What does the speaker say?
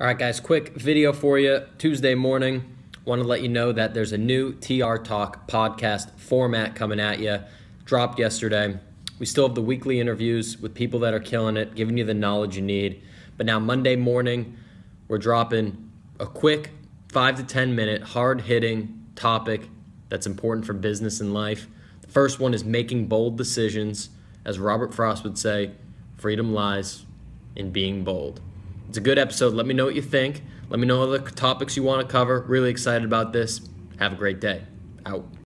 All right, guys, quick video for you. Tuesday morning, want to let you know that there's a new TR Talk podcast format coming at you. Dropped yesterday. We still have the weekly interviews with people that are killing it, giving you the knowledge you need. But now, Monday morning, we're dropping a quick five to 10 minute, hard hitting topic that's important for business and life. The first one is making bold decisions. As Robert Frost would say, freedom lies in being bold. It's a good episode. Let me know what you think. Let me know other topics you want to cover. Really excited about this. Have a great day. Out.